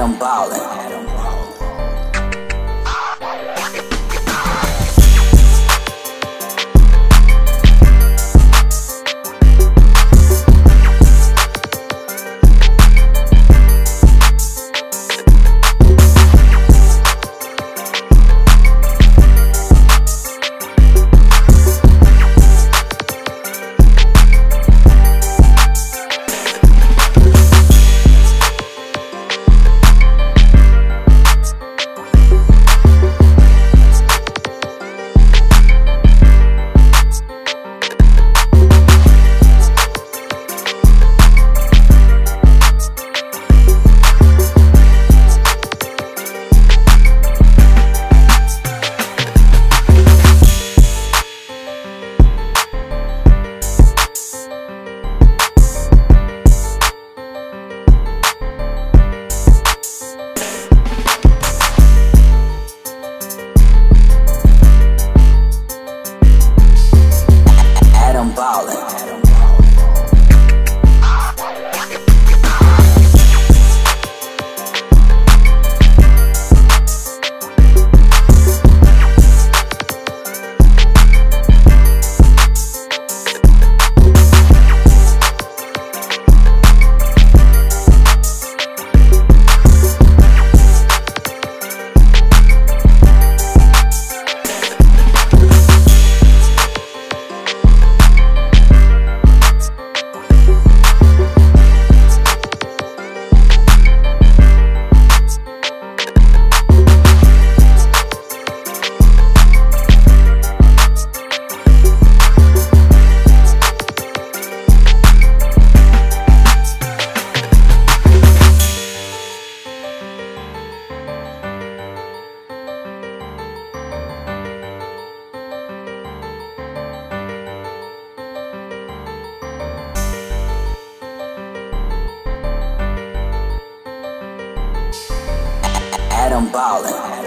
Adam Ballin. Adam I'm ballin'.